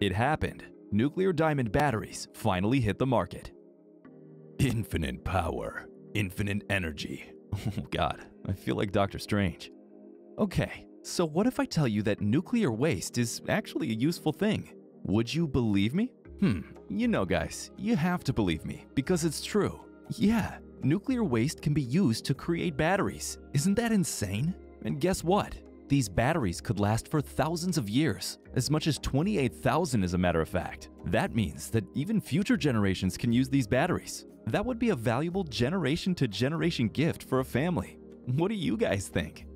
It happened. Nuclear diamond batteries finally hit the market. Infinite power, infinite energy. Oh god, I feel like Doctor Strange. Okay, so what if I tell you that nuclear waste is actually a useful thing? Would you believe me? Hmm, you know guys, you have to believe me because it's true. Yeah, nuclear waste can be used to create batteries. Isn't that insane? And guess what? These batteries could last for thousands of years, as much as 28,000 as a matter of fact. That means that even future generations can use these batteries. That would be a valuable generation to generation gift for a family. What do you guys think?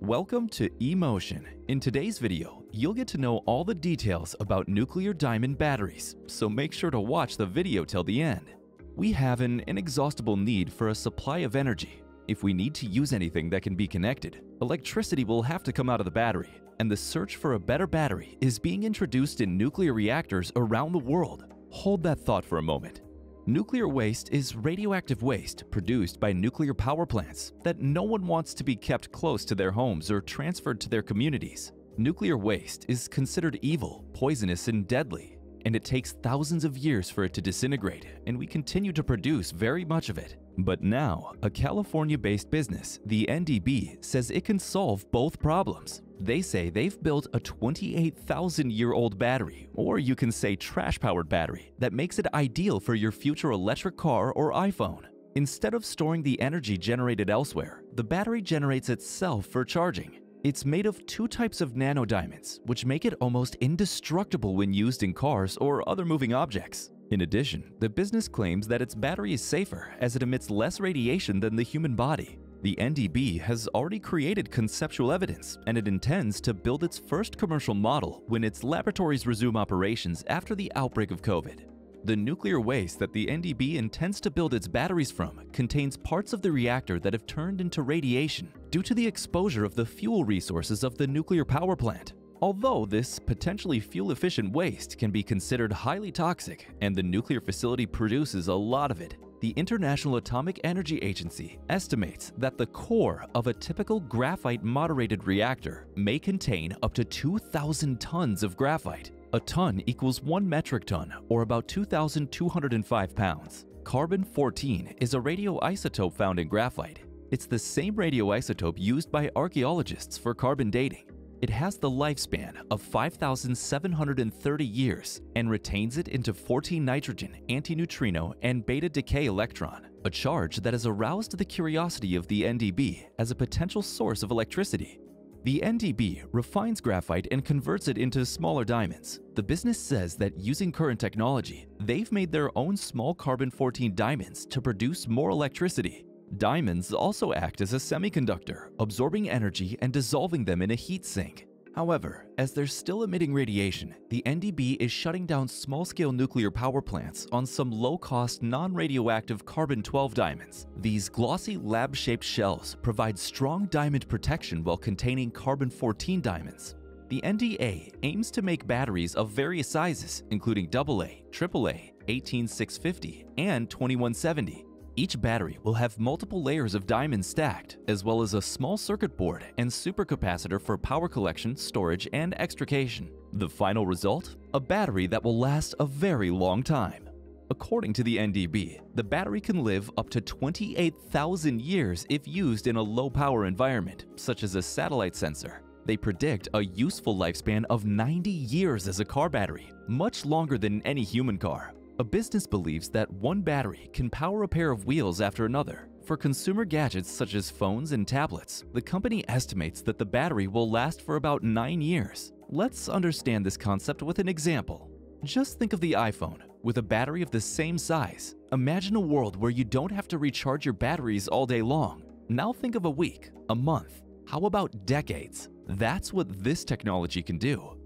Welcome to eMotion. In today's video, you'll get to know all the details about nuclear diamond batteries, so make sure to watch the video till the end. We have an inexhaustible need for a supply of energy, if we need to use anything that can be connected, electricity will have to come out of the battery, and the search for a better battery is being introduced in nuclear reactors around the world. Hold that thought for a moment. Nuclear waste is radioactive waste produced by nuclear power plants that no one wants to be kept close to their homes or transferred to their communities. Nuclear waste is considered evil, poisonous, and deadly, and it takes thousands of years for it to disintegrate, and we continue to produce very much of it. But now, a California-based business, the NDB, says it can solve both problems. They say they've built a 28,000-year-old battery, or you can say trash-powered battery, that makes it ideal for your future electric car or iPhone. Instead of storing the energy generated elsewhere, the battery generates itself for charging. It's made of two types of nanodiamonds, which make it almost indestructible when used in cars or other moving objects. In addition, the business claims that its battery is safer as it emits less radiation than the human body. The NDB has already created conceptual evidence and it intends to build its first commercial model when its laboratories resume operations after the outbreak of COVID. The nuclear waste that the NDB intends to build its batteries from contains parts of the reactor that have turned into radiation due to the exposure of the fuel resources of the nuclear power plant. Although this potentially fuel-efficient waste can be considered highly toxic and the nuclear facility produces a lot of it, the International Atomic Energy Agency estimates that the core of a typical graphite moderated reactor may contain up to 2,000 tons of graphite. A ton equals 1 metric ton, or about 2,205 pounds. Carbon-14 is a radioisotope found in graphite. It's the same radioisotope used by archaeologists for carbon dating. It has the lifespan of 5,730 years and retains it into 14 nitrogen, antineutrino, and beta decay electron, a charge that has aroused the curiosity of the NDB as a potential source of electricity. The NDB refines graphite and converts it into smaller diamonds. The business says that using current technology, they've made their own small carbon-14 diamonds to produce more electricity Diamonds also act as a semiconductor, absorbing energy and dissolving them in a heat sink. However, as they're still emitting radiation, the NDB is shutting down small-scale nuclear power plants on some low-cost, non-radioactive carbon-12 diamonds. These glossy lab-shaped shells provide strong diamond protection while containing carbon-14 diamonds. The NDA aims to make batteries of various sizes, including AA, AAA, 18650, and 2170, each battery will have multiple layers of diamonds stacked, as well as a small circuit board and supercapacitor for power collection, storage, and extrication. The final result? A battery that will last a very long time. According to the NDB, the battery can live up to 28,000 years if used in a low-power environment, such as a satellite sensor. They predict a useful lifespan of 90 years as a car battery, much longer than any human car. A business believes that one battery can power a pair of wheels after another. For consumer gadgets such as phones and tablets, the company estimates that the battery will last for about 9 years. Let's understand this concept with an example. Just think of the iPhone. With a battery of the same size, imagine a world where you don't have to recharge your batteries all day long. Now think of a week, a month, how about decades? That's what this technology can do.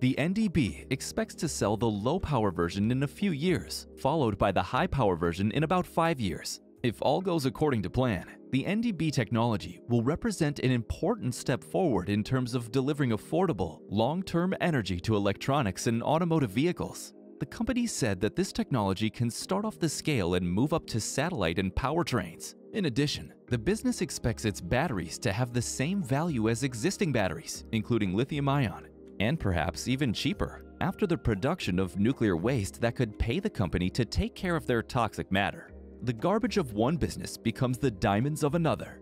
The NDB expects to sell the low-power version in a few years, followed by the high-power version in about 5 years. If all goes according to plan, the NDB technology will represent an important step forward in terms of delivering affordable, long-term energy to electronics and automotive vehicles. The company said that this technology can start off the scale and move up to satellite and powertrains. In addition, the business expects its batteries to have the same value as existing batteries, including lithium-ion, and perhaps even cheaper after the production of nuclear waste that could pay the company to take care of their toxic matter. The garbage of one business becomes the diamonds of another.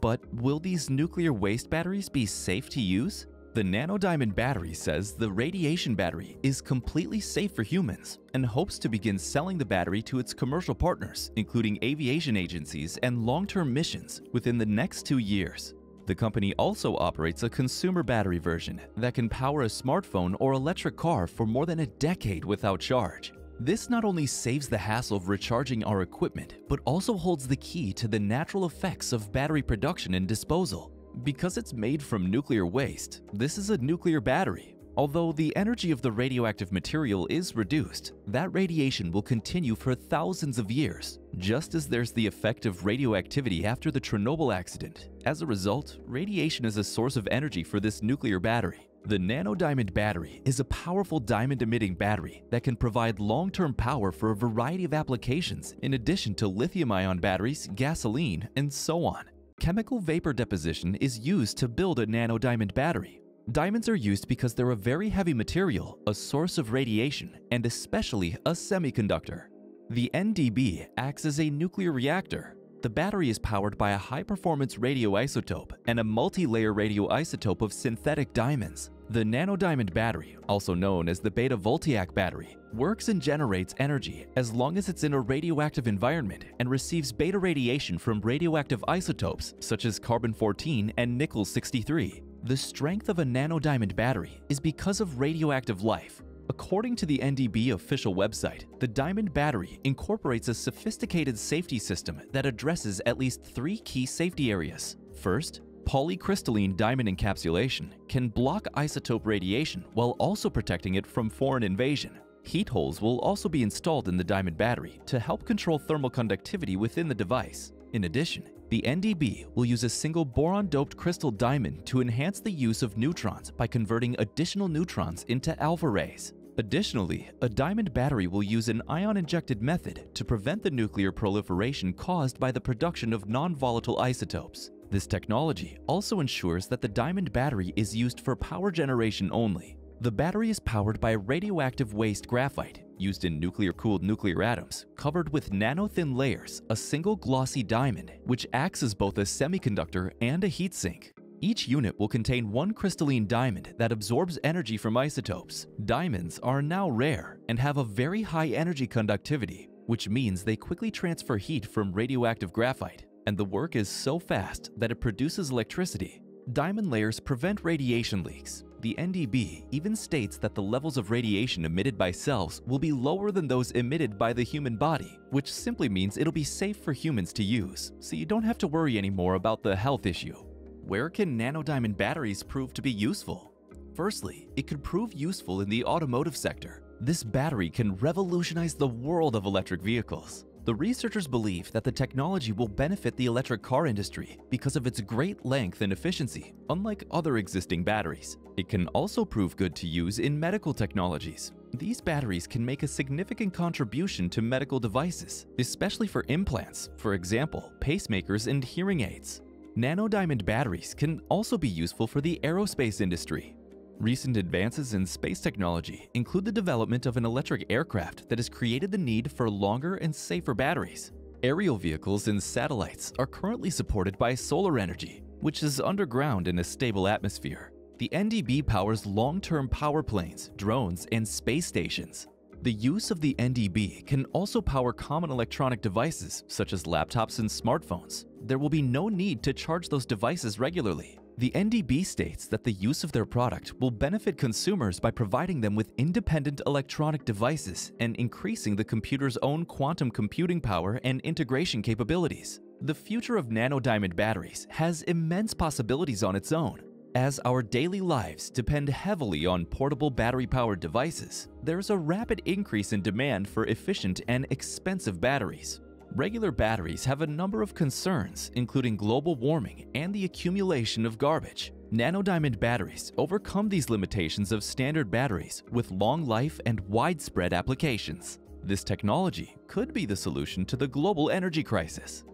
But will these nuclear waste batteries be safe to use? The nanodiamond battery says the radiation battery is completely safe for humans and hopes to begin selling the battery to its commercial partners, including aviation agencies and long-term missions, within the next two years. The company also operates a consumer battery version that can power a smartphone or electric car for more than a decade without charge. This not only saves the hassle of recharging our equipment, but also holds the key to the natural effects of battery production and disposal. Because it's made from nuclear waste, this is a nuclear battery. Although the energy of the radioactive material is reduced, that radiation will continue for thousands of years, just as there's the effect of radioactivity after the Chernobyl accident. As a result, radiation is a source of energy for this nuclear battery. The nanodiamond battery is a powerful diamond-emitting battery that can provide long-term power for a variety of applications in addition to lithium-ion batteries, gasoline, and so on. Chemical vapor deposition is used to build a nanodiamond battery. Diamonds are used because they're a very heavy material, a source of radiation, and especially a semiconductor. The NDB acts as a nuclear reactor. The battery is powered by a high-performance radioisotope and a multi-layer radioisotope of synthetic diamonds. The nanodiamond battery, also known as the beta-voltaic battery, works and generates energy as long as it's in a radioactive environment and receives beta radiation from radioactive isotopes such as carbon-14 and nickel-63. The strength of a nanodiamond battery is because of radioactive life. According to the NDB official website, the diamond battery incorporates a sophisticated safety system that addresses at least three key safety areas. First, polycrystalline diamond encapsulation can block isotope radiation while also protecting it from foreign invasion. Heat holes will also be installed in the diamond battery to help control thermal conductivity within the device. In addition, the NDB will use a single boron-doped crystal diamond to enhance the use of neutrons by converting additional neutrons into alpha rays. Additionally, a diamond battery will use an ion-injected method to prevent the nuclear proliferation caused by the production of non-volatile isotopes. This technology also ensures that the diamond battery is used for power generation only. The battery is powered by radioactive waste graphite used in nuclear-cooled nuclear atoms, covered with nano-thin layers, a single glossy diamond, which acts as both a semiconductor and a heatsink. Each unit will contain one crystalline diamond that absorbs energy from isotopes. Diamonds are now rare and have a very high energy conductivity, which means they quickly transfer heat from radioactive graphite and the work is so fast that it produces electricity. Diamond layers prevent radiation leaks. The NDB even states that the levels of radiation emitted by cells will be lower than those emitted by the human body, which simply means it'll be safe for humans to use, so you don't have to worry anymore about the health issue. Where can nanodiamond batteries prove to be useful? Firstly, it could prove useful in the automotive sector. This battery can revolutionize the world of electric vehicles. The researchers believe that the technology will benefit the electric car industry because of its great length and efficiency, unlike other existing batteries. It can also prove good to use in medical technologies. These batteries can make a significant contribution to medical devices, especially for implants, for example, pacemakers and hearing aids. Nanodiamond batteries can also be useful for the aerospace industry, Recent advances in space technology include the development of an electric aircraft that has created the need for longer and safer batteries. Aerial vehicles and satellites are currently supported by solar energy, which is underground in a stable atmosphere. The NDB powers long-term power planes, drones, and space stations. The use of the NDB can also power common electronic devices such as laptops and smartphones. There will be no need to charge those devices regularly. The NDB states that the use of their product will benefit consumers by providing them with independent electronic devices and increasing the computer's own quantum computing power and integration capabilities. The future of nanodiamond batteries has immense possibilities on its own. As our daily lives depend heavily on portable battery-powered devices, there's a rapid increase in demand for efficient and expensive batteries. Regular batteries have a number of concerns, including global warming and the accumulation of garbage. Nanodiamond batteries overcome these limitations of standard batteries with long life and widespread applications. This technology could be the solution to the global energy crisis.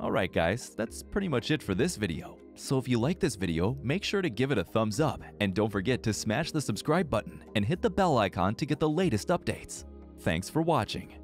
Alright guys, that's pretty much it for this video. So if you like this video, make sure to give it a thumbs up and don't forget to smash the subscribe button and hit the bell icon to get the latest updates. Thanks for watching.